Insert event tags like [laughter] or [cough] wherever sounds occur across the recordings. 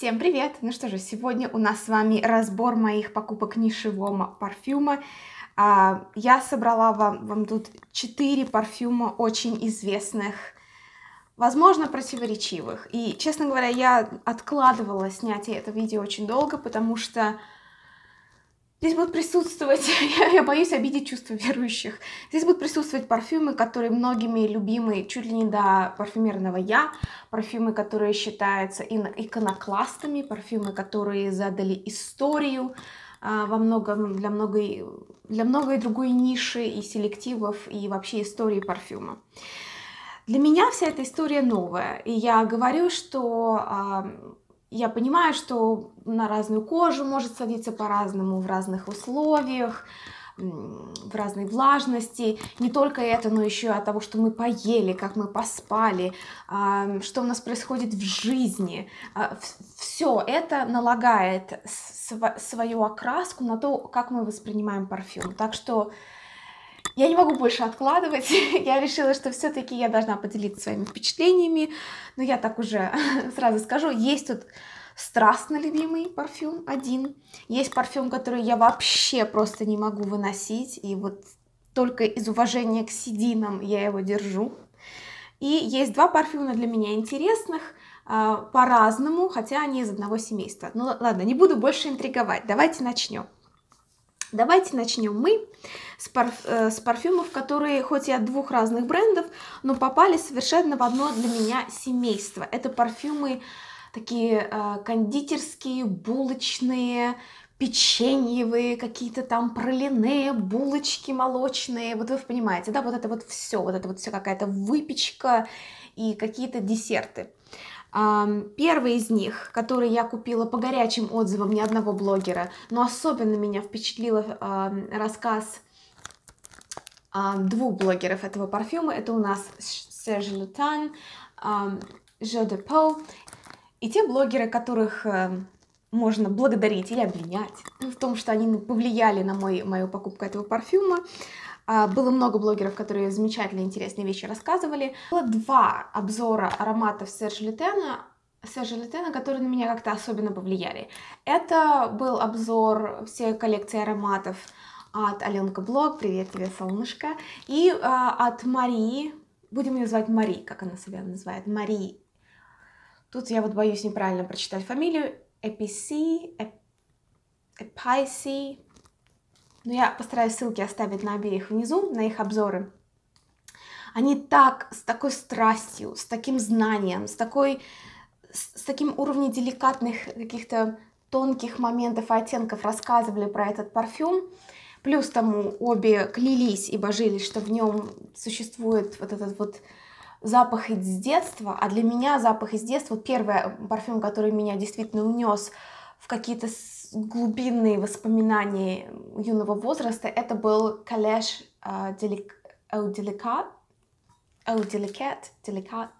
Всем привет! Ну что же, сегодня у нас с вами разбор моих покупок нишевого парфюма. А, я собрала вам, вам тут 4 парфюма очень известных, возможно, противоречивых. И, честно говоря, я откладывала снятие этого видео очень долго, потому что Здесь будут присутствовать, [laughs] я, я боюсь обидеть чувства верующих, здесь будут присутствовать парфюмы, которые многими любимы чуть ли не до парфюмерного я, парфюмы, которые считаются иконокластами, парфюмы, которые задали историю а, во многом для многой, для многой другой ниши и селективов, и вообще истории парфюма. Для меня вся эта история новая, и я говорю, что а, я понимаю, что на разную кожу может садиться по-разному, в разных условиях, в разной влажности. Не только это, но еще от того, что мы поели, как мы поспали, что у нас происходит в жизни. А, Все это налагает свою окраску на то, как мы воспринимаем парфюм. Так что я не могу больше откладывать. [laughs] я решила, что все-таки я должна поделиться своими впечатлениями. Но я так уже [laughs] сразу скажу, есть тут страстно любимый парфюм один. Есть парфюм, который я вообще просто не могу выносить. И вот только из уважения к сединам я его держу. И есть два парфюма для меня интересных а, по-разному, хотя они из одного семейства. Ну ладно, не буду больше интриговать. Давайте начнем. Давайте начнем мы с, парф э, с парфюмов, которые хоть и от двух разных брендов, но попали совершенно в одно для меня семейство. Это парфюмы такие э, кондитерские, булочные, печеньевые, какие-то там пролиные, булочки молочные. Вот вы понимаете, да, вот это вот все, вот это вот все какая-то выпечка и какие-то десерты. Первый из них, который я купила по горячим отзывам ни одного блогера, но особенно меня впечатлил рассказ двух блогеров этого парфюма. Это у нас Серж Лютан, Жо де Пол и те блогеры, которых э, можно благодарить или обвинять в том, что они повлияли на мой, мою покупку этого парфюма. А, было много блогеров, которые замечательные, интересные вещи рассказывали. Было два обзора ароматов Сержа Лютена, Сержа Лютена, которые на меня как-то особенно повлияли. Это был обзор всей коллекции ароматов от Аленка Блог, привет тебе, солнышко, и а, от Марии, будем ее звать Мари, как она себя называет, Мари Тут я вот боюсь неправильно прочитать фамилию. Эписи, Эпайси. Но я постараюсь ссылки оставить на обеих внизу, на их обзоры. Они так, с такой страстью, с таким знанием, с такой, с, таким уровнем деликатных каких-то тонких моментов и оттенков рассказывали про этот парфюм. Плюс тому обе клялись и божились, что в нем существует вот этот вот запах из детства, а для меня запах из детства, вот первый парфюм, который меня действительно унес в какие-то глубинные воспоминания юного возраста, это был Калеш Деликат, Деликат, Деликат,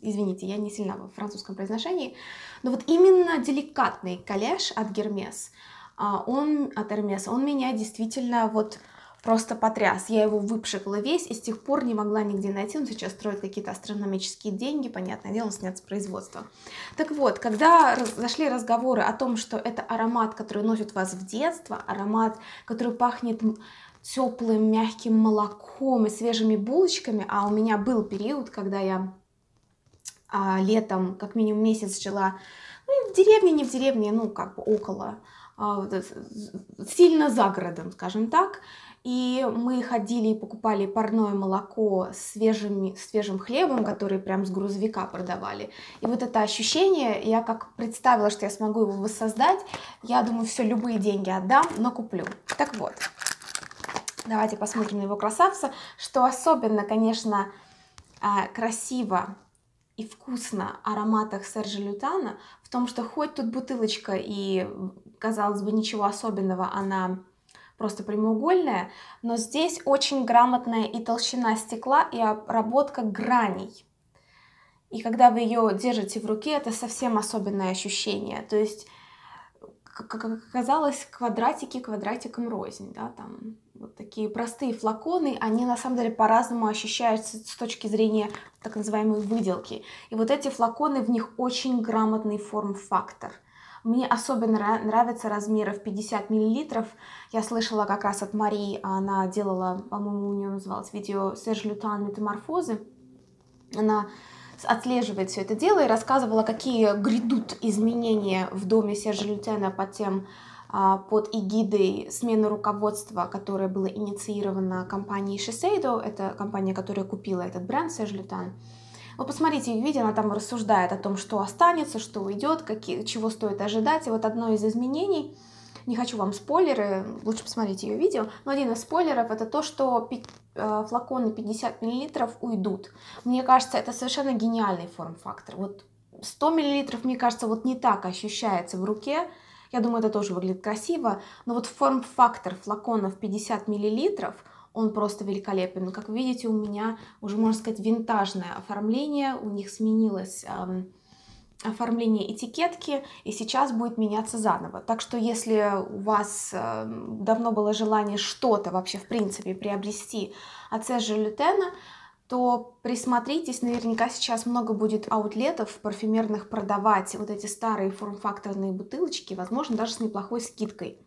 извините, я не сильна в французском произношении, но вот именно деликатный калеш от Гермес, а, он от Hermes, он меня действительно вот просто потряс. Я его выпшикала весь и с тех пор не могла нигде найти. Он сейчас строит какие-то астрономические деньги, понятное дело, снят с производства. Так вот, когда зашли разговоры о том, что это аромат, который носит вас в детство, аромат, который пахнет теплым, мягким молоком и свежими булочками, а у меня был период, когда я а, летом как минимум месяц жила ну, в деревне, не в деревне, ну, как бы около, а, сильно за городом, скажем так, и мы ходили и покупали парное молоко с свежими, свежим хлебом, который прям с грузовика продавали. И вот это ощущение, я как представила, что я смогу его воссоздать, я думаю, все, любые деньги отдам, но куплю. Так вот, давайте посмотрим на его красавца, что особенно, конечно, а, красиво и вкусно ароматах Сержа Лютана в том, что хоть тут бутылочка и, казалось бы, ничего особенного, она просто прямоугольная, но здесь очень грамотная и толщина стекла, и обработка граней. И когда вы ее держите в руке, это совсем особенное ощущение. То есть как оказалось, квадратики квадратиком рознь, да, там вот такие простые флаконы, они на самом деле по-разному ощущаются с точки зрения так называемой выделки. И вот эти флаконы, в них очень грамотный форм-фактор. Мне особенно нравятся размеры в 50 мл. Я слышала как раз от Марии, она делала, по-моему, у нее называлось видео «Серж Лютан метаморфозы». Она отслеживает все это дело и рассказывала, какие грядут изменения в доме Сержа Лютена по тем а, под эгидой смены руководства, которое было инициировано компанией Shiseido, это компания, которая купила этот бренд Serge Lutens. Вот посмотрите ее видео, она там рассуждает о том, что останется, что уйдет, какие, чего стоит ожидать. И вот одно из изменений, не хочу вам спойлеры, лучше посмотрите ее видео, но один из спойлеров это то, что Э, флаконы 50 мл уйдут. Мне кажется, это совершенно гениальный форм-фактор. Вот 100 мл, мне кажется, вот не так ощущается в руке. Я думаю, это тоже выглядит красиво. Но вот форм-фактор флаконов 50 мл, он просто великолепен. Как вы видите, у меня уже, можно сказать, винтажное оформление. У них сменилось эм, оформление этикетки, и сейчас будет меняться заново. Так что если у вас э, давно было желание что-то вообще в принципе приобрести от Сержа Лютена, то присмотритесь, наверняка сейчас много будет аутлетов парфюмерных продавать вот эти старые форм-факторные бутылочки, возможно, даже с неплохой скидкой.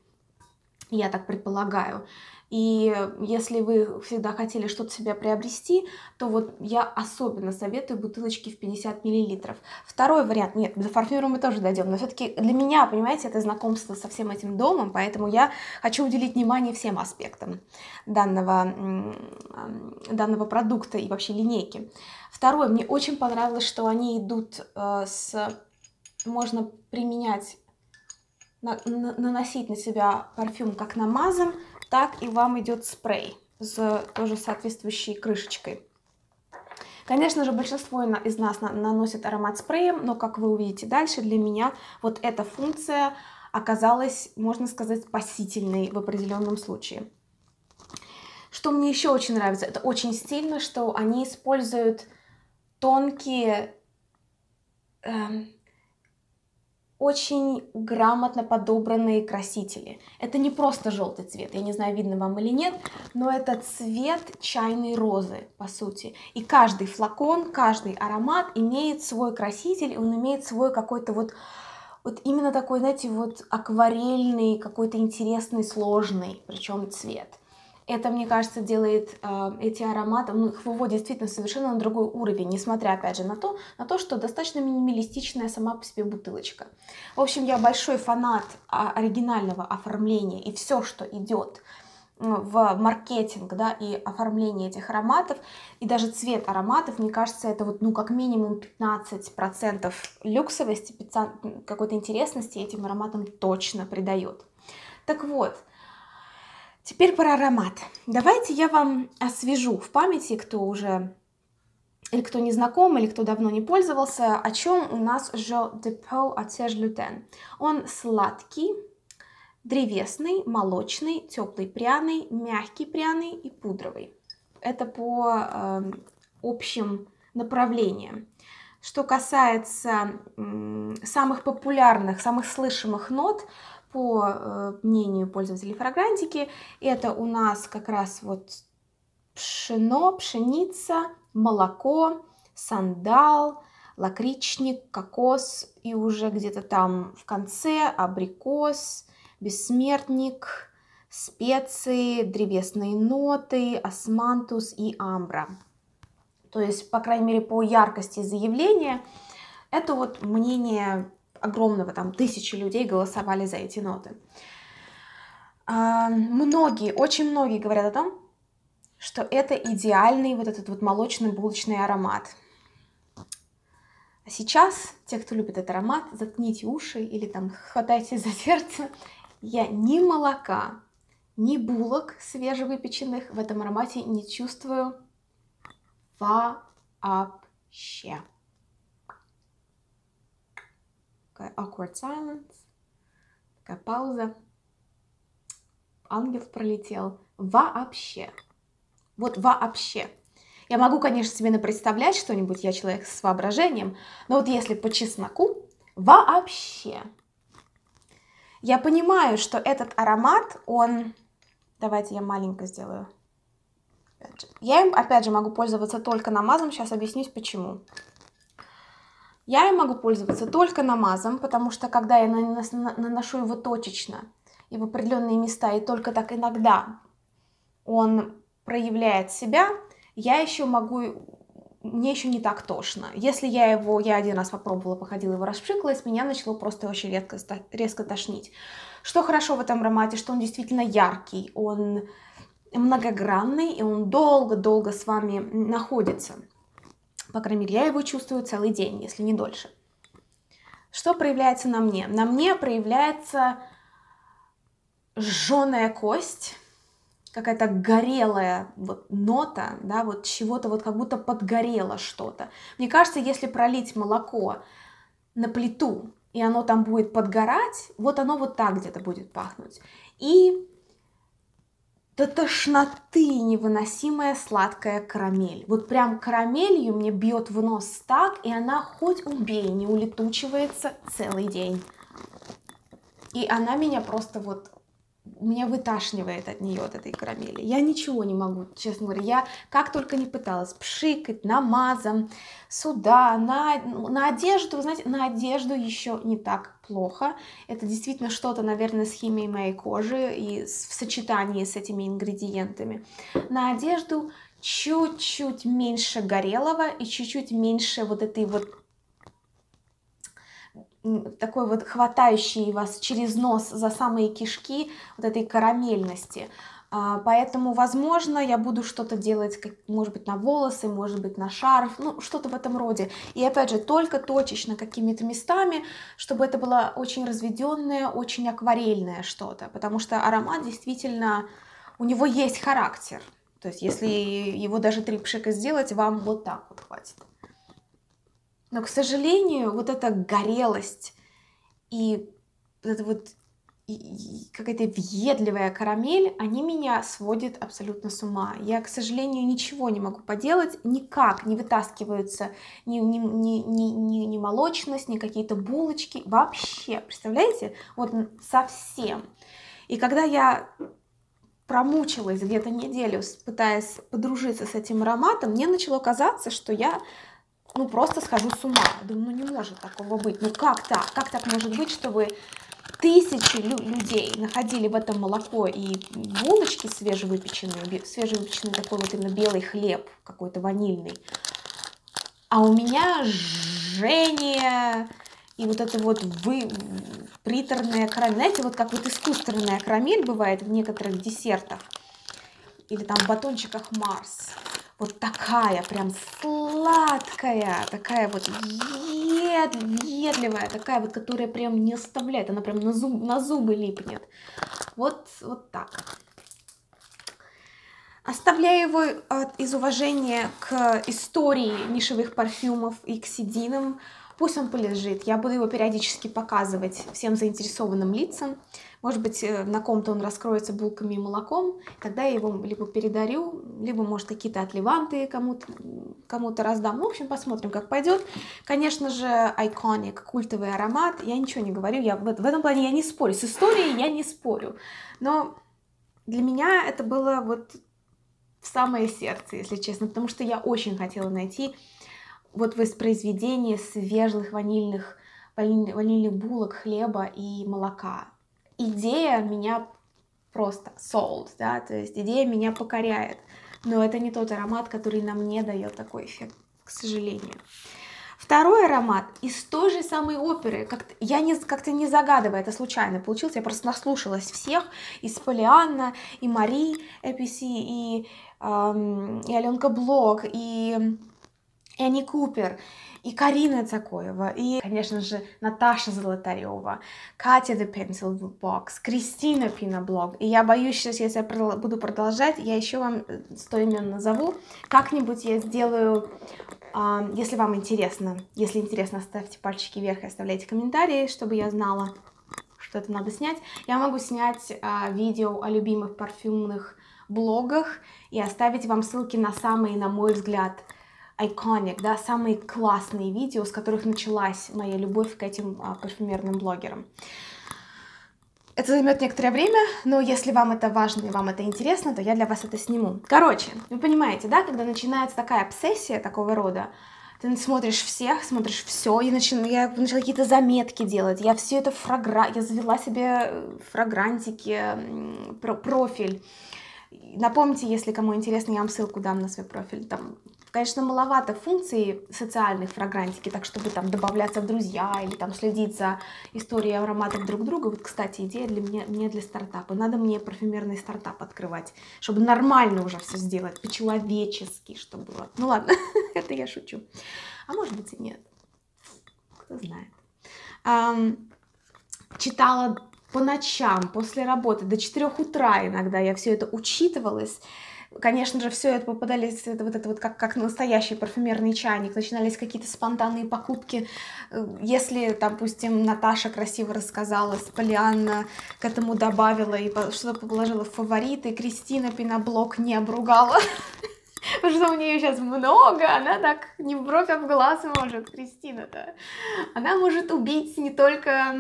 Я так предполагаю. И если вы всегда хотели что-то себе приобрести, то вот я особенно советую бутылочки в 50 мл. Второй вариант, нет, до парфюма мы тоже дойдем, но все-таки для меня, понимаете, это знакомство со всем этим домом, поэтому я хочу уделить внимание всем аспектам данного, данного продукта и вообще линейки. Второе, мне очень понравилось, что они идут э, с... Можно применять, на, на, наносить на себя парфюм как намазан, так и вам идет спрей с тоже соответствующей крышечкой. Конечно же, большинство из нас наносит аромат спреем, но, как вы увидите дальше, для меня вот эта функция оказалась, можно сказать, спасительной в определенном случае. Что мне еще очень нравится, это очень стильно, что они используют тонкие эм, очень грамотно подобранные красители. Это не просто желтый цвет, я не знаю, видно вам или нет, но это цвет чайной розы, по сути. И каждый флакон, каждый аромат имеет свой краситель, он имеет свой какой-то вот вот именно такой, знаете, вот акварельный, какой-то интересный, сложный, причем цвет. Это, мне кажется, делает э, эти ароматы, ну, их выводит действительно совершенно на другой уровень, несмотря, опять же, на то, на то, что достаточно минималистичная сама по себе бутылочка. В общем, я большой фанат а, оригинального оформления и все, что идет в маркетинг, да, и оформление этих ароматов, и даже цвет ароматов, мне кажется, это вот, ну, как минимум 15% люксовости, какой-то интересности этим ароматам точно придает. Так вот, Теперь про аромат. Давайте я вам освежу в памяти, кто уже или кто не знаком, или кто давно не пользовался, о чем у нас Жо Депо от Serge Luten. Он сладкий, древесный, молочный, теплый пряный, мягкий пряный и пудровый. Это по э, общим направлениям. Что касается э, самых популярных, самых слышимых нот, по э, мнению пользователей фрагрантики, это у нас как раз вот пшено, пшеница, молоко, сандал, лакричник, кокос и уже где-то там в конце абрикос, бессмертник, специи, древесные ноты, османтус и амбра. То есть, по крайней мере, по яркости заявления, это вот мнение огромного, там тысячи людей голосовали за эти ноты. А, многие, очень многие говорят о том, что это идеальный вот этот вот молочный булочный аромат. А сейчас, те, кто любит этот аромат, заткните уши или там хватайте за сердце. Я ни молока, ни булок свежевыпеченных в этом аромате не чувствую вообще. Такая awkward silence, такая пауза. Ангел пролетел. Вообще. Вот вообще. Я могу, конечно, себе представлять что-нибудь, я человек с воображением, но вот если по чесноку, вообще. Я понимаю, что этот аромат, он... Давайте я маленько сделаю. Я им, опять же, могу пользоваться только намазом. Сейчас объяснюсь, почему. Я им могу пользоваться только намазом, потому что когда я наношу его точечно и в определенные места, и только так иногда он проявляет себя, я еще могу мне еще не так тошно. Если я его, я один раз попробовала, походила его распшикалась, меня начало просто очень резко, резко тошнить. Что хорошо в этом аромате, что он действительно яркий, он многогранный, и он долго-долго с вами находится. По крайней мере, я его чувствую целый день, если не дольше. Что проявляется на мне? На мне проявляется жженая кость, какая-то горелая вот нота, да, вот чего-то вот как будто подгорело что-то. Мне кажется, если пролить молоко на плиту, и оно там будет подгорать, вот оно вот так где-то будет пахнуть. И до тошноты невыносимая сладкая карамель. Вот прям карамелью мне бьет в нос так, и она хоть убей, не улетучивается целый день. И она меня просто вот меня выташнивает от нее, от этой карамели. Я ничего не могу, честно говоря. Я как только не пыталась пшикать намазом сюда, на, на одежду. Вы знаете, на одежду еще не так плохо. Это действительно что-то, наверное, с химией моей кожи и в сочетании с этими ингредиентами. На одежду чуть-чуть меньше горелого и чуть-чуть меньше вот этой вот такой вот хватающий вас через нос за самые кишки вот этой карамельности. А, поэтому, возможно, я буду что-то делать, как, может быть, на волосы, может быть, на шарф, ну, что-то в этом роде. И, опять же, только точечно какими-то местами, чтобы это было очень разведенное, очень акварельное что-то. Потому что аромат действительно, у него есть характер. То есть, если его даже три пшика сделать, вам вот так вот хватит. Но, к сожалению, вот эта горелость и вот эта вот какая-то въедливая карамель, они меня сводят абсолютно с ума. Я, к сожалению, ничего не могу поделать, никак не вытаскиваются ни, ни, ни, ни, ни, ни молочность, ни какие-то булочки, вообще, представляете? Вот совсем. И когда я промучилась где-то неделю, пытаясь подружиться с этим ароматом, мне начало казаться, что я ну, просто схожу с ума. Думаю, ну, не может такого быть. Ну, как так? Как так может быть, чтобы тысячи лю людей находили в этом молоко и булочки свежевыпеченные, свежевыпеченный такой вот именно белый хлеб, какой-то ванильный. А у меня жжение и вот это вот вы, приторная карамель. Знаете, вот как вот искусственная карамель бывает в некоторых десертах или там в батончиках Марс вот такая прям сладкая, такая вот ед, едливая, такая вот, которая прям не оставляет, она прям на, зуб, на зубы липнет. Вот, вот так. Оставляю его из уважения к истории нишевых парфюмов и к сединам. Пусть он полежит. Я буду его периодически показывать всем заинтересованным лицам. Может быть, э, на ком-то он раскроется булками и молоком, тогда я его либо передарю, либо, может, какие-то отливанты кому-то кому раздам. Ну, в общем, посмотрим, как пойдет. Конечно же, Iconic, культовый аромат. Я ничего не говорю, я в, в этом плане я не спорю. С историей я не спорю. Но для меня это было вот в самое сердце, если честно, потому что я очень хотела найти вот воспроизведение свежих ванильных, ванильных булок, хлеба и молока. Идея меня просто sold, да, то есть идея меня покоряет, но это не тот аромат, который на мне дает такой эффект, к сожалению. Второй аромат из той же самой оперы, как я не, как-то не загадывая, это случайно получилось, я просто наслушалась всех, из Полианна, и Мари Эписи, и, эм, и Аленка Блок, и Энни Купер, и Карина Цакоева, и, конечно же, Наташа Золотарева, Катя The Pencil Box, Кристина Пиноблог. И я боюсь, сейчас, если я буду продолжать, я еще вам э, сто имен назову. Как-нибудь я сделаю, если вам интересно. Если интересно, ставьте пальчики вверх и оставляйте комментарии, чтобы я знала, что это надо снять. Я могу снять а, видео о любимых парфюмных блогах и оставить вам ссылки на самые, на мой взгляд, iconic, да, самые классные видео, с которых началась моя любовь к этим а, парфюмерным блогерам. это займет некоторое время, но если вам это важно и вам это интересно, то я для вас это сниму. Короче, вы понимаете, да, когда начинается такая обсессия такого рода, ты смотришь всех, смотришь все, и начала, я начала какие-то заметки делать, я все это фрагра, я завела себе фрагрантики, про профиль. Напомните, если кому интересно, я вам ссылку дам на свой профиль. Там Конечно, маловато функций социальных фрагрантики, так чтобы там добавляться в друзья или там следить за историей ароматов друг друга. Вот, кстати, идея для меня, мне для стартапа. Надо мне парфюмерный стартап открывать, чтобы нормально уже все сделать, по-человечески, чтобы было. Ну ладно, [laughs] это я шучу. А может быть и нет. Кто знает. Um, читала по ночам, после работы, до 4 утра иногда я все это учитывалась Конечно же, все это попадались, это вот это вот как, как настоящий парфюмерный чайник, начинались какие-то спонтанные покупки. Э, если, допустим, Наташа красиво рассказала, Полианна к этому добавила и что-то положила в фавориты, Кристина пеноблок не обругала. [laughs] Потому что у нее сейчас много, она так не бровь, а в глаз может, Кристина-то. Она может убить не только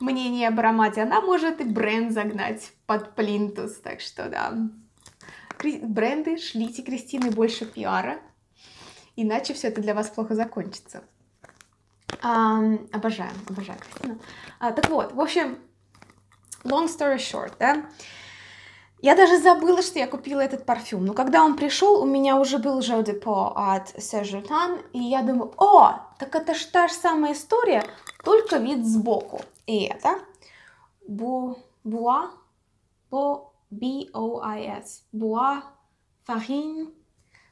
мнение об аромате, она может и бренд загнать под плинтус, так что да бренды, шлите Кристины больше пиара, иначе все это для вас плохо закончится. А, обожаю, обожаю Кристину. А, так вот, в общем, long story short, да, я даже забыла, что я купила этот парфюм. Но когда он пришел, у меня уже был Жо Депо от Сержутан, и я думаю, о, так это же та же самая история, только вид сбоку. И это Бу, Буа, Бо, B-O-I-S. Буа, Фахин.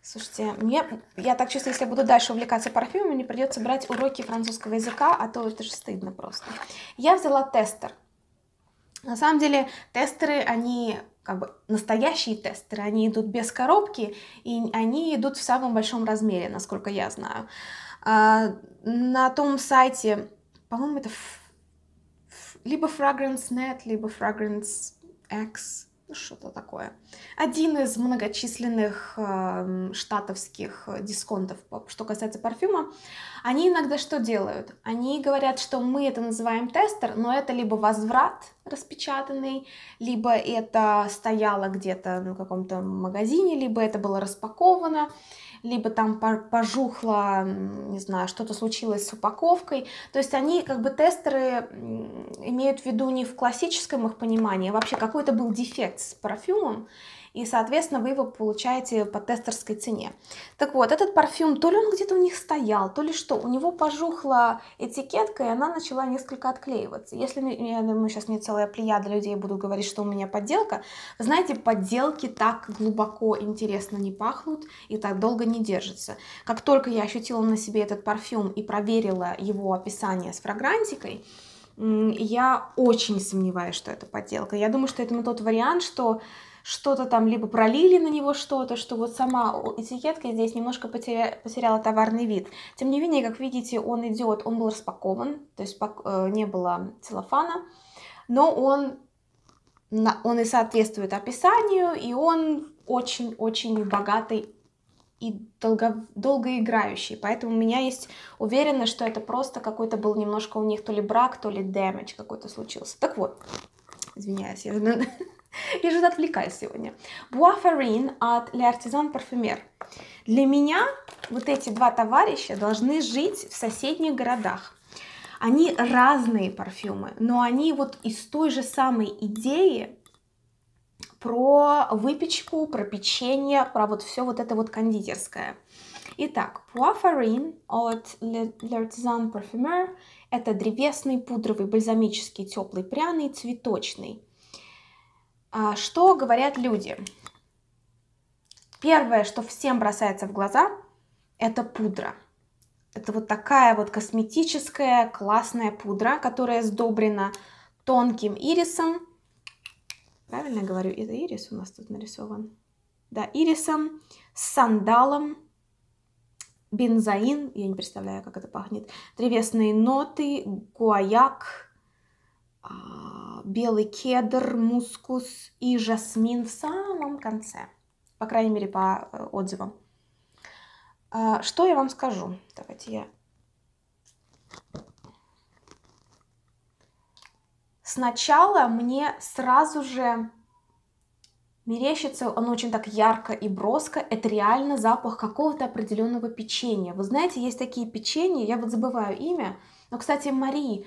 Слушайте, мне, я так чувствую, если я буду дальше увлекаться парфюмом, мне придется брать уроки французского языка, а то это же стыдно просто. Я взяла тестер. На самом деле тестеры, они как бы настоящие тестеры, они идут без коробки, и они идут в самом большом размере, насколько я знаю. А, на том сайте, по-моему, это либо Fragrance Net, либо Fragrance X, что-то такое. Один из многочисленных э, штатовских дисконтов, что касается парфюма, они иногда что делают? Они говорят, что мы это называем тестер, но это либо возврат распечатанный, либо это стояло где-то в каком-то магазине, либо это было распаковано, либо там пожухло, не знаю, что-то случилось с упаковкой. То есть они как бы тестеры имеют в виду не в классическом их понимании, а вообще какой-то был дефект с парфюмом, и, соответственно, вы его получаете по тестерской цене. Так вот, этот парфюм, то ли он где-то у них стоял, то ли что, у него пожухла этикетка, и она начала несколько отклеиваться. Если, я думаю, сейчас мне целая плеяда людей будут говорить, что у меня подделка, знаете, подделки так глубоко интересно не пахнут и так долго не держатся. Как только я ощутила на себе этот парфюм и проверила его описание с фрагрантикой, я очень сомневаюсь, что это подделка. Я думаю, что это тот вариант, что что-то там либо пролили на него что-то, что вот сама этикетка здесь немножко потеря... потеряла товарный вид. Тем не менее, как видите, он идет, он был распакован, то есть э, не было целлофана, но он, он и соответствует описанию, и он очень-очень богатый и долго, долгоиграющий. Поэтому у меня есть уверенность, что это просто какой-то был немножко у них то ли брак, то ли дэмэдж какой-то случился. Так вот, извиняюсь, я [laughs] Я же отвлекаюсь сегодня. Буафарин от Le Artisan Parfumer. Для меня вот эти два товарища должны жить в соседних городах. Они разные парфюмы, но они вот из той же самой идеи про выпечку, про печенье, про вот все вот это вот кондитерское. Итак, Poifarine от Le Artisan Parfumer – это древесный, пудровый, бальзамический, теплый, пряный, цветочный. А, что говорят люди? Первое, что всем бросается в глаза, это пудра. Это вот такая вот косметическая классная пудра, которая сдобрена тонким ирисом. Правильно говорю? Это ирис у нас тут нарисован. Да, ирисом, сандалом, бензоин, я не представляю, как это пахнет, древесные ноты, гуаяк, белый кедр, мускус и жасмин в самом конце. По крайней мере, по э, отзывам. А, что я вам скажу? Давайте я... сначала мне сразу же мерещится, он очень так ярко и броско, это реально запах какого-то определенного печенья. Вы знаете, есть такие печенья, я вот забываю имя, но, кстати, Марии а,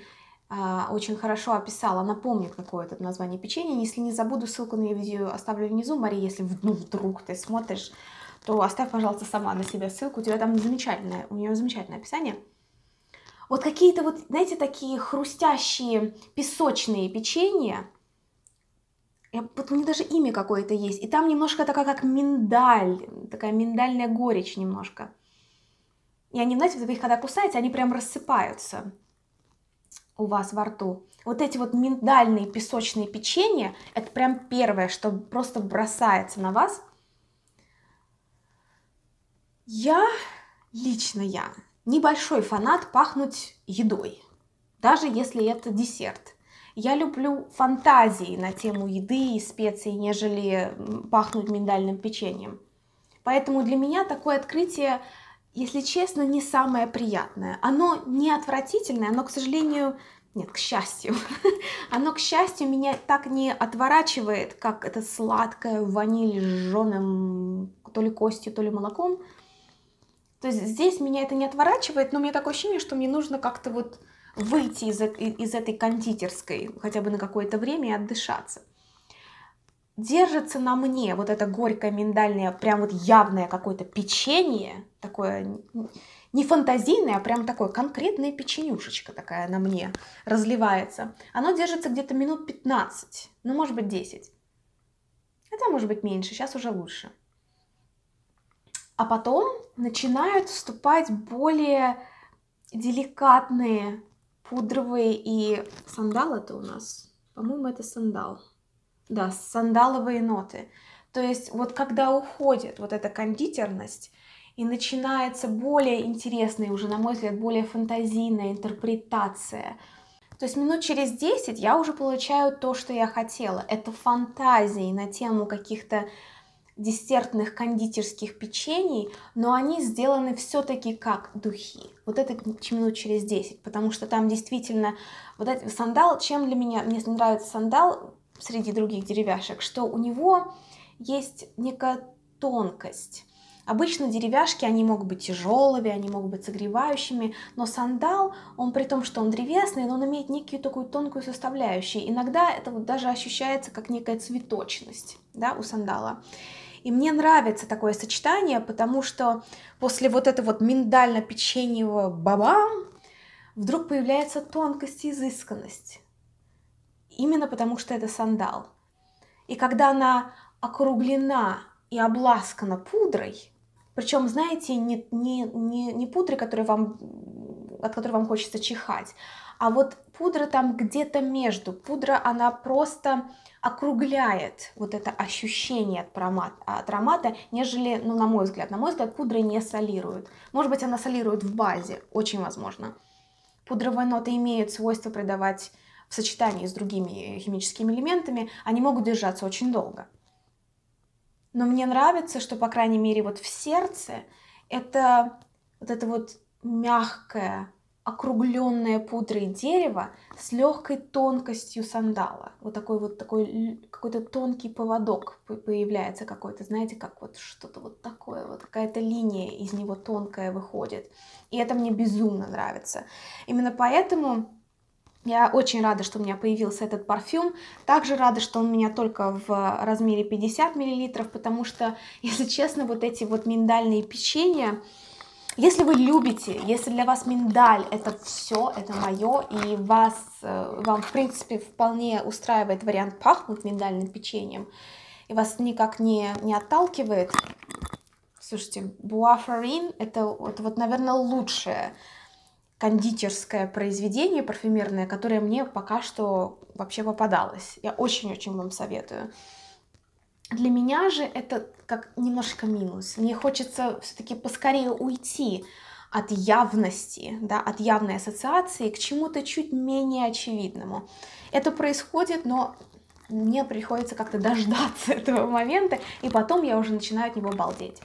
очень хорошо описала, она помнит какое то название печенья. Если не забуду, ссылку на ее видео оставлю внизу. Мария, если ну, вдруг ты смотришь, то оставь, пожалуйста, сама на себя ссылку. У тебя там замечательное, у нее замечательное описание. Вот какие-то вот, знаете, такие хрустящие песочные печенья. Я, вот у них даже имя какое-то есть. И там немножко такая, как миндаль, такая миндальная горечь немножко. И они, знаете, вы их когда кусаете, они прям рассыпаются у вас во рту. Вот эти вот миндальные песочные печенья, это прям первое, что просто бросается на вас. Я, лично я, небольшой фанат пахнуть едой, даже если это десерт. Я люблю фантазии на тему еды и специй, нежели пахнуть миндальным печеньем. Поэтому для меня такое открытие если честно, не самое приятное. Оно не отвратительное, оно, к сожалению, нет, к счастью, [laughs] оно, к счастью, меня так не отворачивает, как это сладкое ваниль с жженым то ли костью, то ли молоком. То есть здесь меня это не отворачивает, но у меня такое ощущение, что мне нужно как-то вот выйти из, из этой кондитерской хотя бы на какое-то время и отдышаться держится на мне вот это горькое миндальное, прям вот явное какое-то печенье, такое не фантазийное, а прям такое конкретная печенюшечка такая на мне разливается. Оно держится где-то минут 15, ну может быть 10. Хотя может быть меньше, сейчас уже лучше. А потом начинают вступать более деликатные пудровые и сандал это у нас. По-моему, это сандал да, сандаловые ноты. То есть вот когда уходит вот эта кондитерность, и начинается более интересная, уже, на мой взгляд, более фантазийная интерпретация. То есть минут через 10 я уже получаю то, что я хотела. Это фантазии на тему каких-то десертных кондитерских печений, но они сделаны все-таки как духи. Вот это минут через 10, потому что там действительно вот этот сандал, чем для меня, мне нравится сандал, среди других деревяшек, что у него есть некая тонкость. Обычно деревяшки, они могут быть тяжелыми, они могут быть согревающими, но сандал, он при том, что он древесный, но он имеет некую такую тонкую составляющую. Иногда это вот даже ощущается как некая цветочность да, у сандала. И мне нравится такое сочетание, потому что после вот этого вот миндально-печеньевого баба вдруг появляется тонкость и изысканность именно потому что это сандал. И когда она округлена и обласкана пудрой, причем, знаете, не, не, не, не пудрой, которой вам, от которой вам хочется чихать, а вот пудра там где-то между. Пудра, она просто округляет вот это ощущение от аромата, от аромата, нежели, ну, на мой взгляд, на мой взгляд, пудра не солирует. Может быть, она солирует в базе, очень возможно. Пудровые ноты имеют свойство придавать в сочетании с другими химическими элементами, они могут держаться очень долго. Но мне нравится, что, по крайней мере, вот в сердце это вот это вот мягкое, округленное пудрой дерево с легкой тонкостью сандала. Вот такой вот такой какой-то тонкий поводок появляется какой-то, знаете, как вот что-то вот такое, вот какая-то линия из него тонкая выходит. И это мне безумно нравится. Именно поэтому я очень рада, что у меня появился этот парфюм. Также рада, что он у меня только в размере 50 мл, потому что, [laughs] если честно, вот эти вот миндальные печенья, если вы любите, если для вас миндаль это все, это мое, и вас, э, вам, в принципе, вполне устраивает вариант пахнуть миндальным печеньем, и вас никак не, не отталкивает, слушайте, Буафарин это, это вот, наверное, лучшее кондитерское произведение парфюмерное, которое мне пока что вообще попадалось. Я очень-очень вам советую. Для меня же это как немножко минус. Мне хочется все-таки поскорее уйти от явности, да, от явной ассоциации к чему-то чуть менее очевидному. Это происходит, но мне приходится как-то дождаться [laughs] этого момента, и потом я уже начинаю от него балдеть.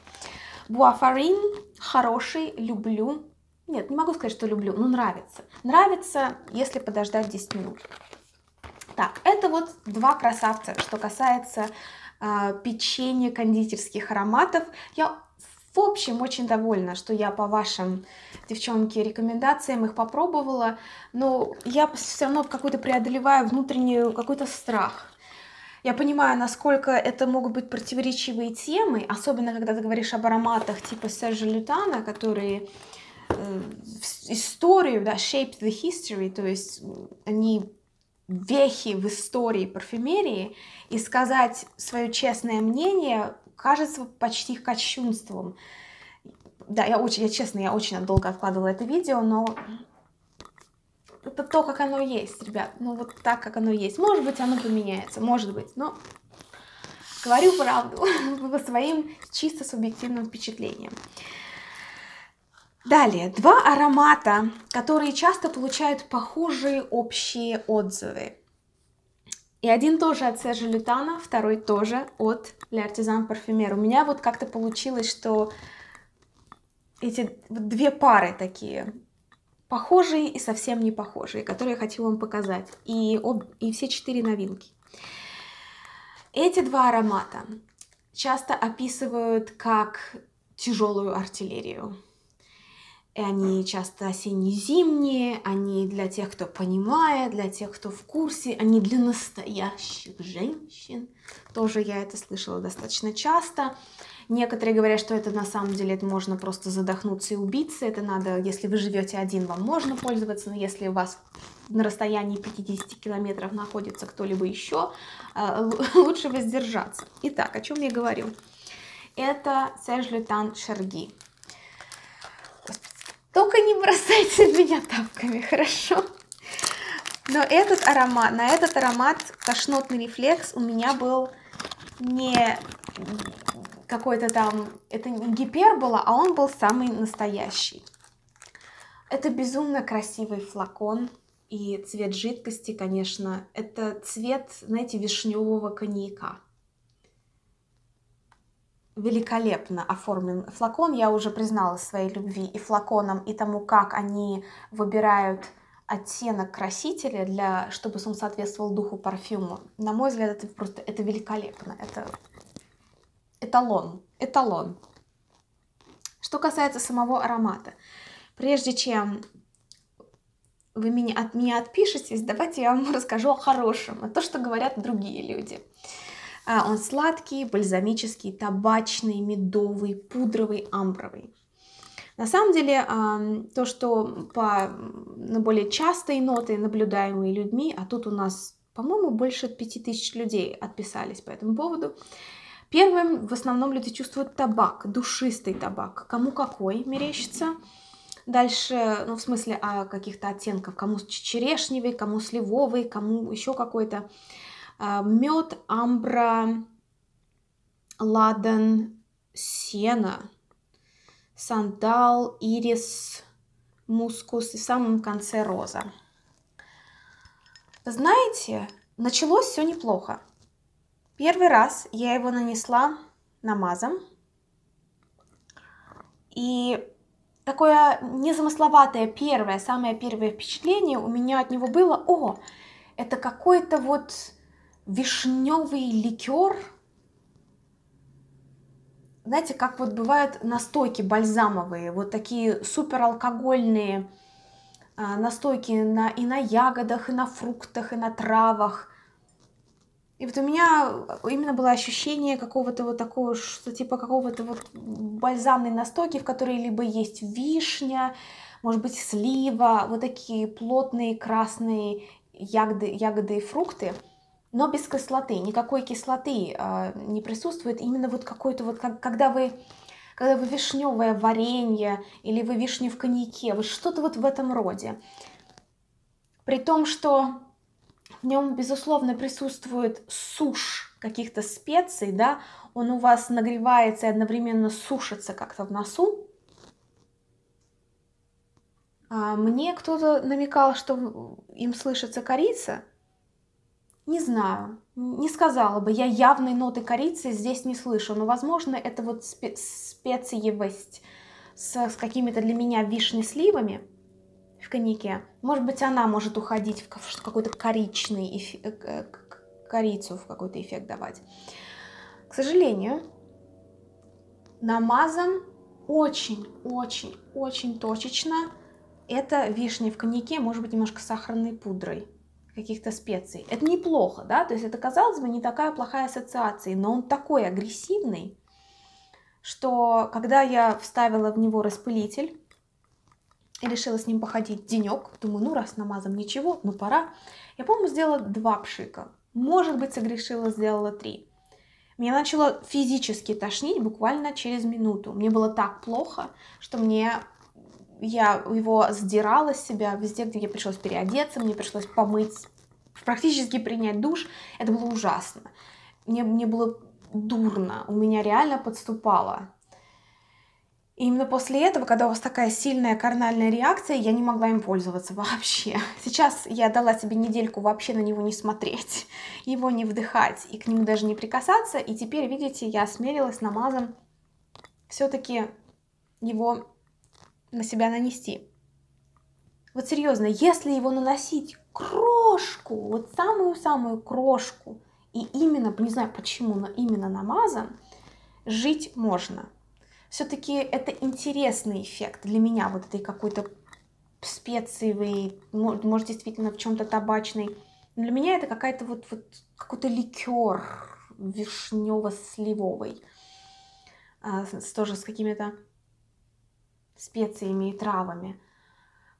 Буафарин хороший, люблю, нет, не могу сказать, что люблю, но нравится. Нравится, если подождать 10 минут. Так, это вот два красавца, что касается э, печенья кондитерских ароматов. Я в общем очень довольна, что я по вашим, девчонки, рекомендациям их попробовала, но я все равно какой-то преодолеваю внутренний какой-то страх. Я понимаю, насколько это могут быть противоречивые темы, особенно когда ты говоришь об ароматах типа Сержа Лютана, которые историю, да, shaped the history, то есть они вехи в истории парфюмерии, и сказать свое честное мнение кажется почти кощунством. Да, я очень, я честно, я очень долго откладывала это видео, но это то, как оно есть, ребят. Ну, вот так, как оно есть. Может быть, оно поменяется, может быть, но говорю правду [laughs] по своим чисто субъективным впечатлениям. Далее, два аромата, которые часто получают похожие общие отзывы. И один тоже от Сержа Лютана, второй тоже от L'Artisan Parfumer. У меня вот как-то получилось, что эти две пары такие похожие и совсем не похожие, которые я хочу вам показать. И, об, и все четыре новинки. Эти два аромата часто описывают как тяжелую артиллерию. И они часто осенне-зимние, они для тех, кто понимает, для тех, кто в курсе, они для настоящих женщин. Тоже я это слышала достаточно часто. Некоторые говорят, что это на самом деле это можно просто задохнуться и убиться. Это надо, если вы живете один, вам можно пользоваться, но если у вас на расстоянии 50 километров находится кто-либо еще, э, [laughs] лучше воздержаться. Итак, о чем я говорю? Это Серж Шарги. Не бросайте [laughs] меня тапками, хорошо? Но этот аромат, на этот аромат тошнотный рефлекс у меня был не какой-то там, это не гипербола, а он был самый настоящий. Это безумно красивый флакон, и цвет жидкости, конечно, это цвет, знаете, вишневого коньяка великолепно оформлен флакон. Я уже признала своей любви и флаконам, и тому, как они выбирают оттенок красителя, для, чтобы он соответствовал духу парфюма. На мой взгляд, это просто это великолепно. Это эталон. Эталон. Что касается самого аромата. Прежде чем вы меня, от меня отпишетесь, давайте я вам [laughs] расскажу о хорошем, о том, что говорят другие люди. А, он сладкий, бальзамический, табачный, медовый, пудровый, амбровый. На самом деле, то, что по на более частые ноты, наблюдаемые людьми, а тут у нас, по-моему, больше 5000 людей отписались по этому поводу, Первым в основном люди чувствуют табак, душистый табак. Кому какой мерещится. Дальше, ну, в смысле, о каких-то оттенков. Кому черешневый, кому сливовый, кому еще какой-то. А, мед, амбра, ладан, сена, сандал, ирис, мускус и в самом конце роза. Знаете, началось все неплохо. Первый раз я его нанесла намазом. И такое незамысловатое первое, самое первое впечатление у меня от него было, о, это какой-то вот вишневый ликер. Знаете, как вот бывают настойки бальзамовые, вот такие супералкогольные а, настойки на, и на ягодах, и на фруктах, и на травах. И вот у меня именно было ощущение какого-то вот такого, что типа какого-то вот бальзамной настойки, в которой либо есть вишня, может быть слива, вот такие плотные красные ягоды, ягоды и фрукты но без кислоты, никакой кислоты э, не присутствует. Именно вот какой-то вот, как, когда вы когда вы вишневое варенье или вы вишни в коньяке, вы что-то вот в этом роде. При том, что в нем, безусловно, присутствует сушь каких-то специй, да, он у вас нагревается и одновременно сушится как-то в носу. А мне кто-то намекал, что им слышится корица, не знаю, не сказала бы. Я явной ноты корицы здесь не слышу, но, возможно, это вот спе специевость с, с какими-то для меня вишни-сливами. в коньяке. Может быть, она может уходить в какой-то коричный эффект, э, корицу в какой-то эффект давать. К сожалению, намазан очень-очень-очень точечно. Это вишня в коньяке, может быть, немножко сахарной пудрой, каких-то специй. Это неплохо, да, то есть это, казалось бы, не такая плохая ассоциация, но он такой агрессивный, что когда я вставила в него распылитель, и решила с ним походить денек, думаю, ну раз намазом ничего, ну пора. Я, по-моему, сделала два пшика. Может быть, согрешила, сделала три. Меня начало физически тошнить буквально через минуту. Мне было так плохо, что мне я его сдирала с себя везде, где мне пришлось переодеться, мне пришлось помыть, практически принять душ. Это было ужасно. Мне, мне было дурно, у меня реально подступало. И именно после этого, когда у вас такая сильная карнальная реакция, я не могла им пользоваться вообще. [laughs] Сейчас я дала себе недельку вообще на него не смотреть, [laughs] его не вдыхать и к нему даже не прикасаться. И теперь, видите, я осмелилась намазом все-таки его на себя нанести. Вот серьезно, если его наносить крошку, вот самую-самую крошку, и именно, не знаю почему, но именно намазан, жить можно – все-таки это интересный эффект для меня, вот этой какой-то специевый, может, действительно в чем-то табачный. Но для меня это какая-то вот, вот какой-то ликер вишнево-сливовый, а, с, тоже с какими-то специями и травами.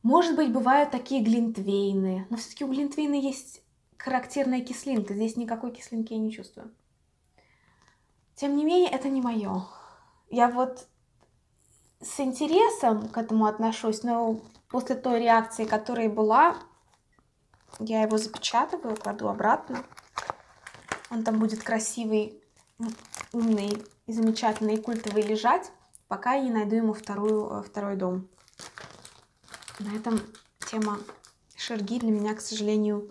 Может быть, бывают такие глинтвейны, но все-таки у глинтвейна есть характерная кислинка. Здесь никакой кислинки я не чувствую. Тем не менее, это не мое я вот с интересом к этому отношусь, но после той реакции, которая была, я его запечатываю, кладу обратно. Он там будет красивый, умный и замечательный, и культовый лежать, пока я не найду ему вторую, э, второй дом. На этом тема Шерги для меня, к сожалению,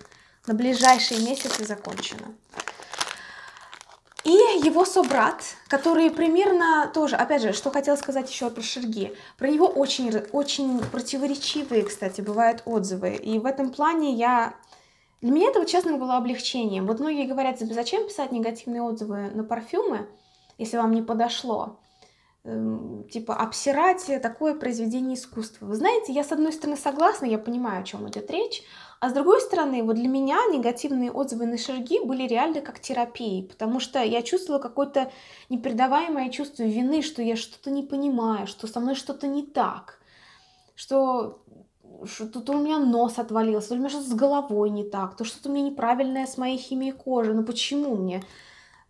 на ближайшие месяцы закончена. И его собрат, который примерно тоже, опять же, что хотела сказать еще про Шерги. Про него очень, очень противоречивые, кстати, бывают отзывы. И в этом плане я... Для меня это, вот, честно, было облегчением. Вот многие говорят, зачем писать негативные отзывы на парфюмы, если вам не подошло? Эм, типа, обсирать такое произведение искусства. Вы знаете, я с одной стороны согласна, я понимаю, о чем идет речь, а с другой стороны, вот для меня негативные отзывы на Шерги были реально как терапией, потому что я чувствовала какое-то непередаваемое чувство вины, что я что-то не понимаю, что со мной что-то не так, что что тут у меня нос отвалился, то у меня что-то с головой не так, то что-то у меня неправильное с моей химией кожи. Ну почему мне?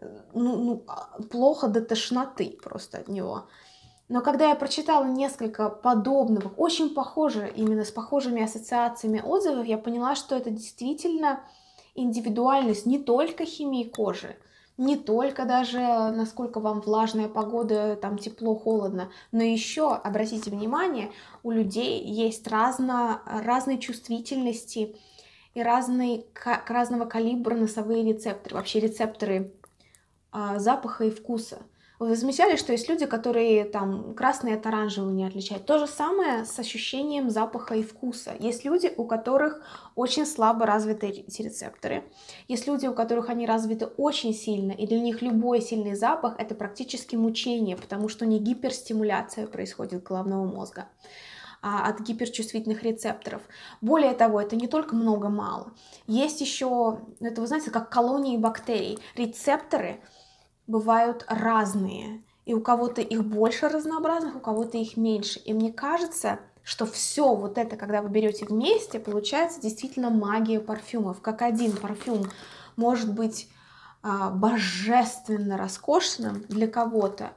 Ну, ну а, плохо до тошноты просто от него. Но когда я прочитала несколько подобных, очень похожих, именно с похожими ассоциациями отзывов, я поняла, что это действительно индивидуальность не только химии кожи, не только даже насколько вам влажная погода, там тепло, холодно, но еще, обратите внимание, у людей есть разно, разные чувствительности и разные, разного калибра носовые рецепторы, вообще рецепторы запаха и вкуса. Вы замечали, что есть люди, которые там красный от оранжевого не отличают? То же самое с ощущением запаха и вкуса. Есть люди, у которых очень слабо развиты эти рецепторы. Есть люди, у которых они развиты очень сильно, и для них любой сильный запах это практически мучение, потому что не гиперстимуляция происходит головного мозга а, от гиперчувствительных рецепторов. Более того, это не только много-мало. Есть еще, это вы знаете, как колонии бактерий. Рецепторы бывают разные. И у кого-то их больше разнообразных, у кого-то их меньше. И мне кажется, что все вот это, когда вы берете вместе, получается действительно магия парфюмов. Как один парфюм может быть а, божественно роскошным для кого-то,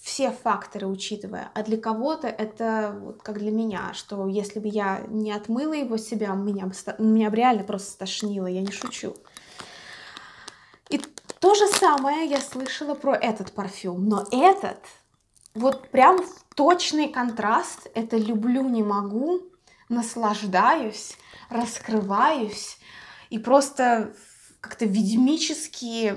все факторы учитывая, а для кого-то это вот как для меня, что если бы я не отмыла его себя, меня бы, меня бы реально просто стошнило, я не шучу. То же самое я слышала про этот парфюм, но этот вот прям точный контраст. Это люблю, не могу, наслаждаюсь, раскрываюсь и просто как-то ведьмически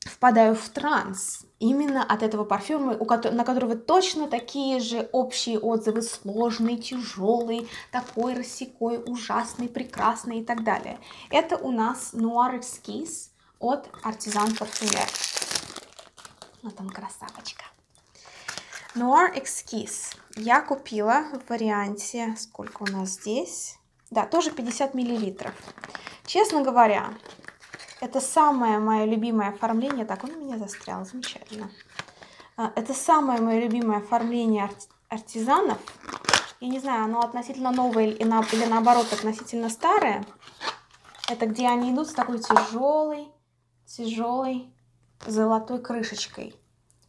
впадаю в транс именно от этого парфюма, на которого точно такие же общие отзывы, сложный, тяжелый, такой рассекой, ужасный, прекрасный и так далее. Это у нас Noir Esquisse от Artisan Parfumer. Вот он, красавочка. Noir Esquisse. Я купила в варианте, сколько у нас здесь? Да, тоже 50 миллилитров. Честно говоря, это самое мое любимое оформление. Так, он у меня застрял, замечательно. А, это самое мое любимое оформление артизанов. Я не знаю, оно относительно новое или, на, или наоборот относительно старое. Это где они идут с такой тяжелой, тяжелой золотой крышечкой.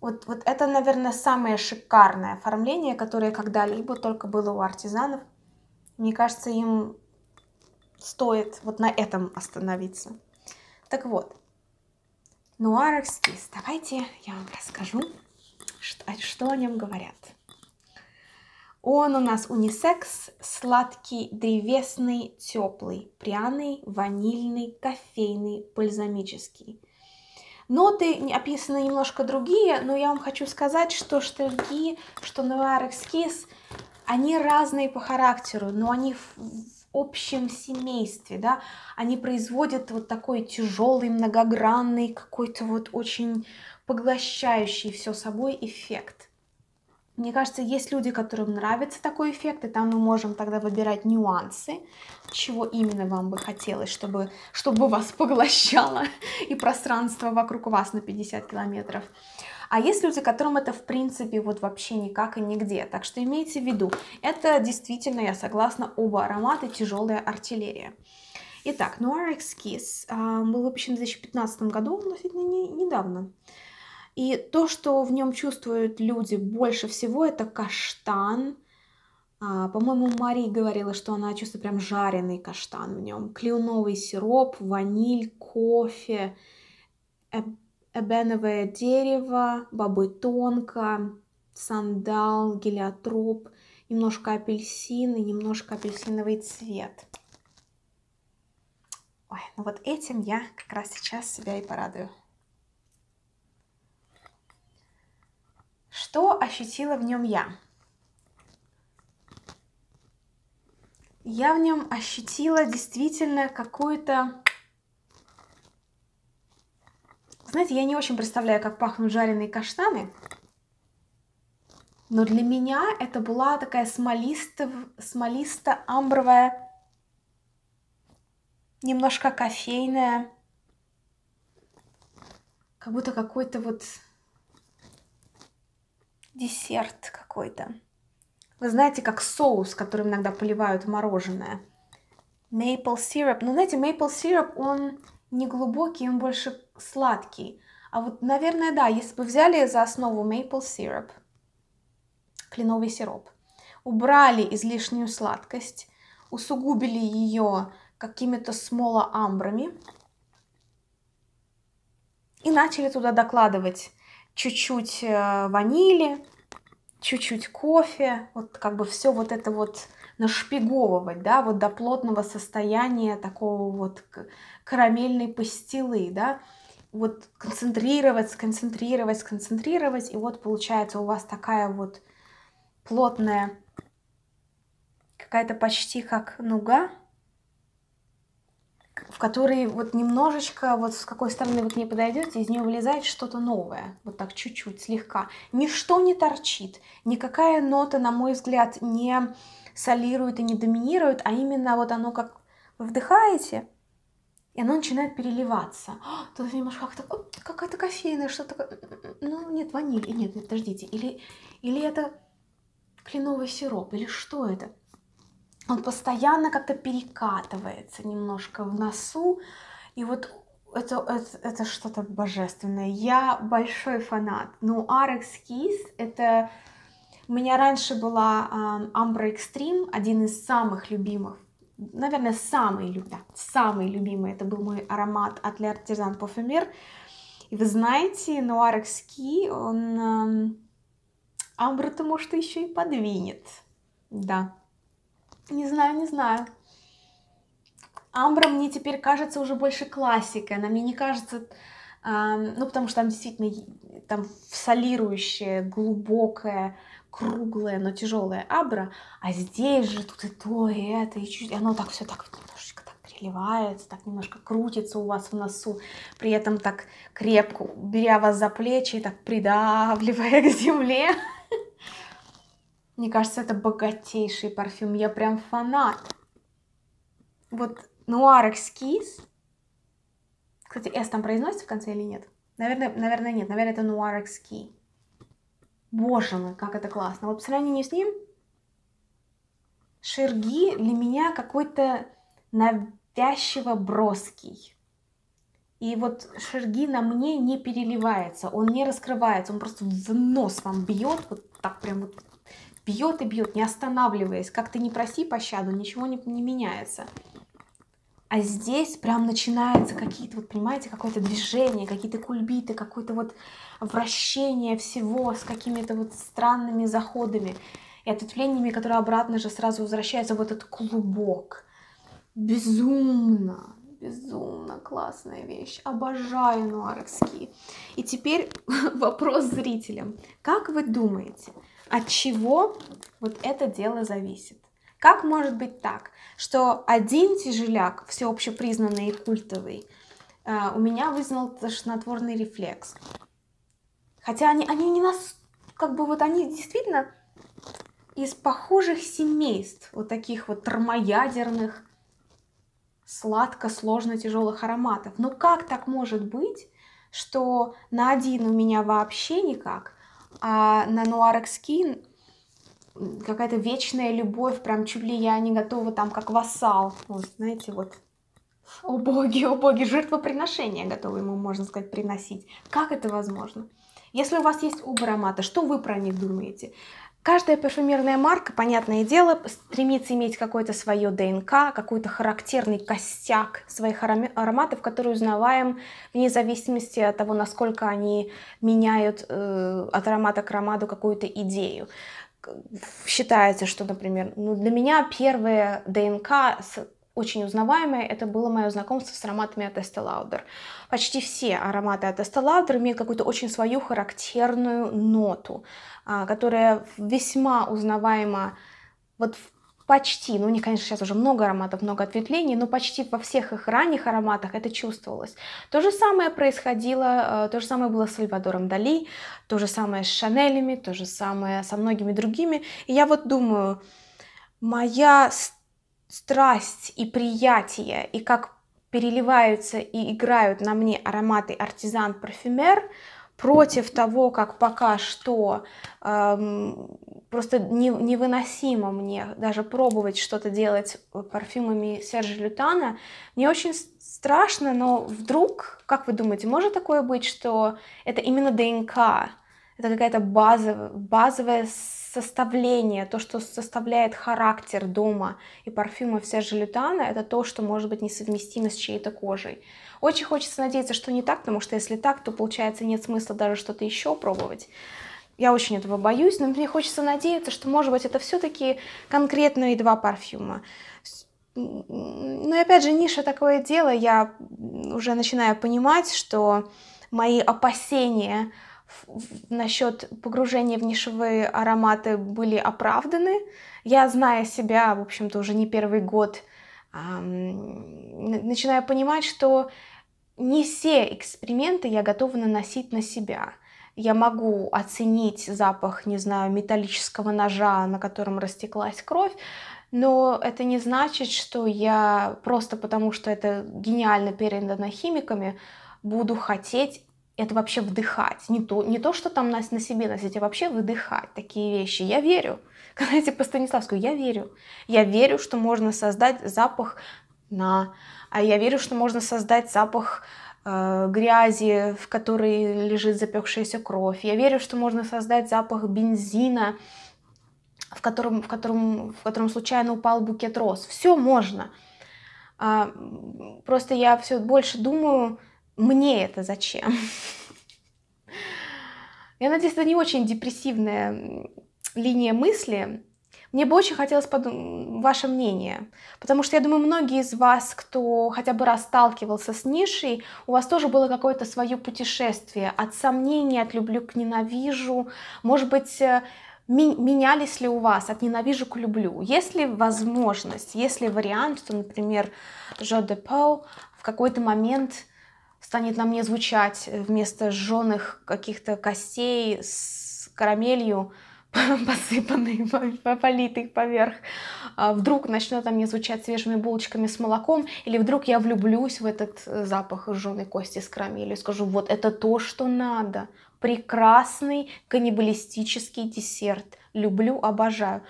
Вот, вот это, наверное, самое шикарное оформление, которое когда-либо только было у артизанов. Мне кажется, им стоит вот на этом остановиться. Так вот, нуар эскиз. Давайте я вам расскажу, что, что о нем говорят. Он у нас унисекс, сладкий, древесный, теплый, пряный, ванильный, кофейный, бальзамический. Ноты описаны немножко другие, но я вам хочу сказать, что штырьги, что нуар эскиз, они разные по характеру, но они в, общем семействе, да, они производят вот такой тяжелый, многогранный, какой-то вот очень поглощающий все собой эффект. Мне кажется, есть люди, которым нравится такой эффект, и там мы можем тогда выбирать нюансы, чего именно вам бы хотелось, чтобы, чтобы вас поглощало [laughs] и пространство вокруг вас на 50 километров. А есть люди, которым это в принципе вот вообще никак и нигде. Так что имейте в виду, это действительно, я согласна, оба аромата тяжелая артиллерия. Итак, Noir X Kiss э, был выпущен в 2015 году, относительно не, недавно. И то, что в нем чувствуют люди больше всего, это каштан. А, по-моему, Мари говорила, что она чувствует прям жареный каштан в нем. Кленовый сироп, ваниль, кофе, эбеновое дерево, бобы тонко, сандал, гелиотроп, немножко апельсин и немножко апельсиновый цвет. Ой, ну вот этим я как раз сейчас себя и порадую. Что ощутила в нем я? Я в нем ощутила действительно какую-то Знаете, я не очень представляю, как пахнут жареные каштаны. Но для меня это была такая смолисто, смолисто-амбровая, немножко кофейная, как будто какой-то вот десерт какой-то. Вы знаете, как соус, которым иногда поливают мороженое. Maple syrup. Ну, знаете, maple syrup, он не глубокий, он больше сладкий. А вот, наверное, да, если бы взяли за основу maple syrup, кленовый сироп, убрали излишнюю сладкость, усугубили ее какими-то смолоамбрами и начали туда докладывать чуть-чуть э, ванили, чуть-чуть кофе, вот как бы все вот это вот нашпиговывать, да, вот до плотного состояния такого вот карамельной пастилы, да, вот концентрировать, сконцентрировать, сконцентрировать, и вот получается у вас такая вот плотная, какая-то почти как нуга, в которой вот немножечко, вот с какой стороны вы к ней подойдете, из нее вылезает что-то новое, вот так чуть-чуть, слегка. Ничто не торчит, никакая нота, на мой взгляд, не солирует и не доминирует, а именно вот оно как вы вдыхаете, и оно начинает переливаться. Тут немножко как-то, какая-то кофейная, что-то, ну нет, ваниль, нет, нет, подождите, или, или это кленовый сироп, или что это? Он постоянно как-то перекатывается немножко в носу, и вот это, это, это что-то божественное. Я большой фанат. Ну, Arex Kiss — это... У меня раньше была Ambra Extreme, один из самых любимых наверное, самый, да, самый любимый, это был мой аромат от Le Artisan Parfumer. И вы знаете, Noir Exquis, он э, амбру-то, может, еще и подвинет. Да. Не знаю, не знаю. Амбра мне теперь кажется уже больше классикой. Она мне не кажется ну, потому что там действительно там солирующее, глубокое, круглое, но тяжелое абра, а здесь же тут и то, и это, и чуть, и оно так все так немножечко так переливается, так немножко крутится у вас в носу, при этом так крепко, беря вас за плечи, так придавливая к земле. Мне кажется, это богатейший парфюм, я прям фанат. Вот Noir Exquise, кстати, S там произносится в конце или нет? Наверное, наверное нет, наверное, это Noir Exquise. Боже мой, как это классно. Вот по сравнению с ним, Шерги для меня какой-то навязчиво броский. И вот Шерги на мне не переливается, он не раскрывается, он просто в нос вам бьет, вот так прям вот бьет и бьет, не останавливаясь. Как ты не проси пощаду, ничего не, не меняется. А здесь прям начинается какие-то, вот понимаете, какое-то движение, какие-то кульбиты, какое-то вот вращение всего с какими-то вот странными заходами и ответвлениями, которые обратно же сразу возвращаются в этот клубок. Безумно, безумно классная вещь. Обожаю нуарекские. И теперь [laughs] вопрос зрителям. Как вы думаете, от чего вот это дело зависит? Как может быть так, что один тяжеляк, всеобщепризнанный и культовый, э, у меня вызвал тошнотворный рефлекс. Хотя они, они не нас, как бы вот они действительно из похожих семейств, вот таких вот термоядерных, сладко, сложно, тяжелых ароматов. Но как так может быть, что на один у меня вообще никак, а на Noir Skin какая-то вечная любовь, прям чуть ли я не готова там как вассал, вот, знаете, вот, о боги, о боги, жертвоприношения готовы ему, можно сказать, приносить. Как это возможно? Если у вас есть оба аромата, что вы про них думаете? Каждая парфюмерная марка, понятное дело, стремится иметь какое-то свое ДНК, какой-то характерный костяк своих ароматов, которые узнаваем вне зависимости от того, насколько они меняют э, от аромата к аромату какую-то идею. Считается, что, например, ну, для меня первая ДНК очень узнаваемое, это было мое знакомство с ароматами от Estee Lauder. Почти все ароматы от Estee Lauder имеют какую-то очень свою характерную ноту, а, которая весьма узнаваема вот в почти, ну, у них, конечно, сейчас уже много ароматов, много ответвлений, но почти во всех их ранних ароматах это чувствовалось. То же самое происходило, э, то же самое было с Сальвадором Дали, то же самое с Шанелями, то же самое со многими другими. И я вот думаю, моя страсть и приятие, и как переливаются и играют на мне ароматы артизан-парфюмер – против того, как пока что эм, просто не, невыносимо мне даже пробовать что-то делать парфюмами Сержа Лютана. Мне очень страшно, но вдруг, как вы думаете, может такое быть, что это именно ДНК, это какая-то базовая, базовое составление, то, что составляет характер дома и парфюма Сержа Лютана, это то, что может быть несовместимо с чьей-то кожей. Очень хочется надеяться, что не так, потому что если так, то получается нет смысла даже что-то еще пробовать. Я очень этого боюсь, но мне хочется надеяться, что, может быть, это все-таки конкретные два парфюма. Ну и опять же, ниша такое дело, я уже начинаю понимать, что мои опасения насчет погружения в нишевые ароматы были оправданы. Я, зная себя, в общем-то, уже не первый год, начинаю понимать, что не все эксперименты я готова наносить на себя. Я могу оценить запах, не знаю, металлического ножа, на котором растеклась кровь, но это не значит, что я просто потому, что это гениально передано химиками, буду хотеть это вообще вдыхать. Не то, не то, что там нас на себе носить, а вообще выдыхать такие вещи. Я верю. [laughs] Знаете, по Станиславскому, я верю. Я верю, что можно создать запах на... А я верю, что можно создать запах э, грязи, в которой лежит запекшаяся кровь. Я верю, что можно создать запах бензина, в котором, в котором, в котором случайно упал букет роз. Все можно. А, просто я все больше думаю, мне это зачем? Я надеюсь, это не очень депрессивная линия мысли. Мне бы очень хотелось подум- ваше мнение, потому что я думаю, многие из вас, кто хотя бы раз сталкивался с нишей, у вас тоже было какое-то свое путешествие от сомнений, от люблю к ненавижу, может быть, э, менялись ли у вас от ненавижу к люблю? Есть ли возможность, есть ли вариант, что, например, Жо де Пау в какой-то момент станет на мне звучать вместо жженых каких-то костей с карамелью, [laughs] посыпанный, политый поверх, а вдруг начнет там мне звучать свежими булочками с молоком, или вдруг я влюблюсь в этот э, запах жженой кости с карамелью и скажу, вот это то, что надо, прекрасный каннибалистический десерт, люблю, обожаю.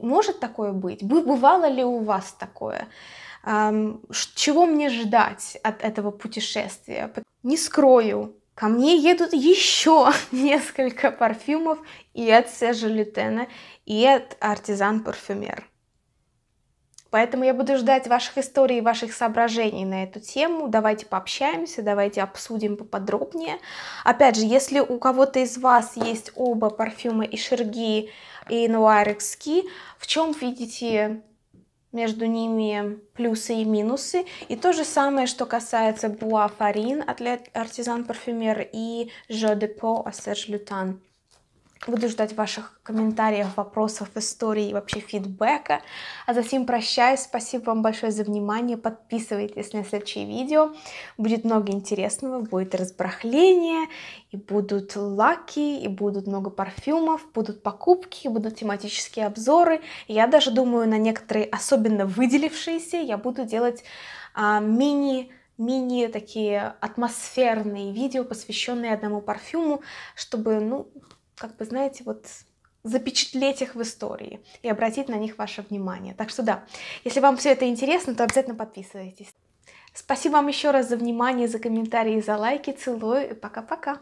Может такое быть? Бывало ли у вас такое? Чего мне ждать от этого путешествия? Не скрою, Ко мне едут еще [laughs] несколько парфюмов и от Сержа Лютена, и от Артизан Парфюмер. Поэтому я буду ждать ваших историй и ваших соображений на эту тему. Давайте пообщаемся, давайте обсудим поподробнее. Опять же, если у кого-то из вас есть оба парфюма и Шерги, и Exquis, в чем видите между ними плюсы и минусы. И то же самое, что касается Буа Фарин от Артизан Парфюмер и Жо Депо от Серж Лютан. Буду ждать ваших комментариев, вопросов, историй и вообще фидбэка. А затем прощаюсь. Спасибо вам большое за внимание. Подписывайтесь на следующие видео. Будет много интересного. Будет разбрахление, и будут лаки, и будут много парфюмов, будут покупки, будут тематические обзоры. Я даже думаю, на некоторые особенно выделившиеся я буду делать а, мини мини такие атмосферные видео, посвященные одному парфюму, чтобы, ну, как бы, знаете, вот запечатлеть их в истории и обратить на них ваше внимание. Так что да, если вам все это интересно, то обязательно подписывайтесь. Спасибо вам еще раз за внимание, за комментарии, за лайки. Целую и пока-пока.